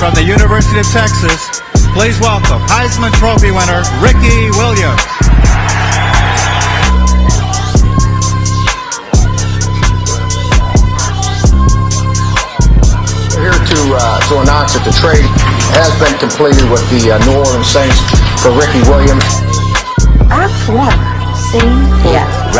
from the University of Texas, please welcome Heisman Trophy winner Ricky Williams. We're here to, uh, to announce that the trade has been completed with the uh, New Orleans Saints for Ricky Williams. Act 1. Scene 4. Yeah,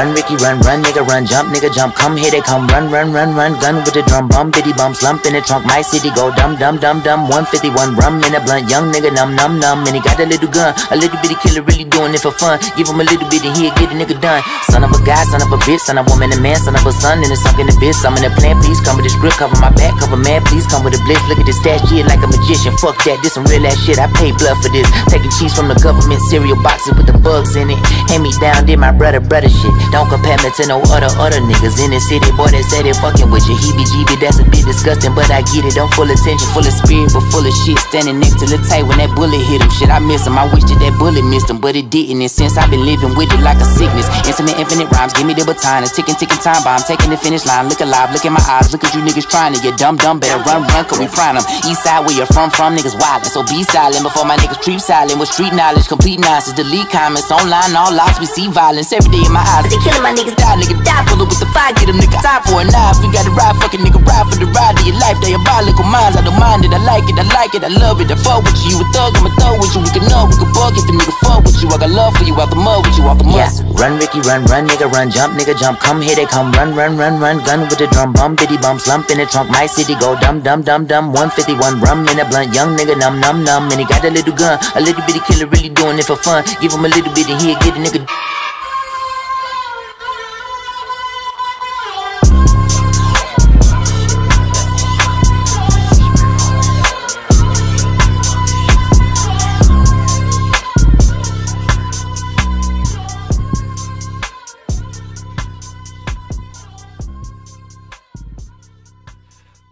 run Ricky, run, run, nigga, run, jump, nigga, jump, come here they come, run, run, run, run, gun with the drum, bum, bitty bum, slump in the trunk, my city go dumb, dumb, dumb, dumb. 151 rum in a blunt, young nigga, num, num, num, and he got a little gun, a little bitty killer, really doing it for fun, give him a little bit and he'll get a nigga done, son of a guy, son of a bitch, son of a woman, a man, son of a son, and it's sunk in the bitch, I'm in the plan, please come with the script, cover my back, cover man, please come with the blitz, look at this stash. Shit like a magician, fuck that, this some real ass shit, I pay blood for this, taking cheese from the government cereal boxes with the bugs in it, hand me down, did my brother, brother shit. Don't compare me to no other other niggas in the city. Boy, they say they fucking with you. Heebie jeebie, that's a bit disgusting, but I get it. I'm full of tension, full of spirit, but full of shit. Standing next to the tight when that bullet hit him. Shit, I miss him. I wish that that bullet missed him, but it didn't. And since I've been living with it like a sickness, infinite, infinite rhymes. Give me the baton, a ticking, ticking time bomb. Taking the finish line. Look alive, look in my eyes. Look at you niggas trying to get dumb, dumb. Better run, run, cause we frying them. East side where you're from, from niggas wildin'. So be silent before my niggas treat silent. With street knowledge, complete nonsense. Delete comments online, all lost. We see violence every day in my eyes. They killing my niggas, die, nigga, die. Pull up with the fire, get them nigga time for a knife. We gotta ride, fucking nigga, ride for the ride of your life. Diabolical minds, I don't mind it, I like it, I like it, I love it. I fuck with you, you a thug, I'm a thug with you. We can know, we can bug if a nigga fuck with you. I got love for you, out the mud with you, off the mud. Yeah. Run, Ricky, run, run, nigga, run, jump, nigga, jump. Come here, they come, run, run, run, run. Gun with the drum, bum, bitty bum, slump in the trunk. My city go dum, dum, dum, dum. 151 rum in a blunt, young nigga, num, num, num. And he got a little gun, a little bitty killer, really doing it for fun. Give him a little bit and he'll get a nigga.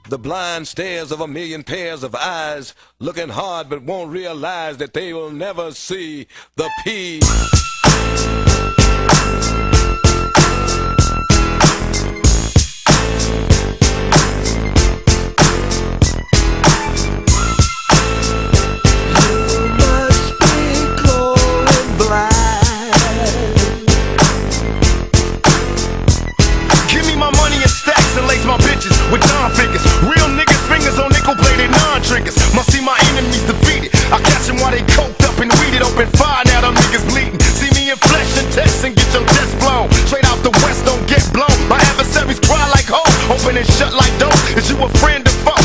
The blind stares of a million pairs of eyes, looking hard but won't realize that they will never see the P. my enemies defeated. I catch them while they coked up and weeded. Open fire, now them niggas bleeding. See me in flesh and text and get your chest blown. Straight out the west, don't get blown. My adversaries cry like hoes. Open and shut like doors. Is you a friend or foe?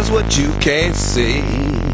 That's what you can't see.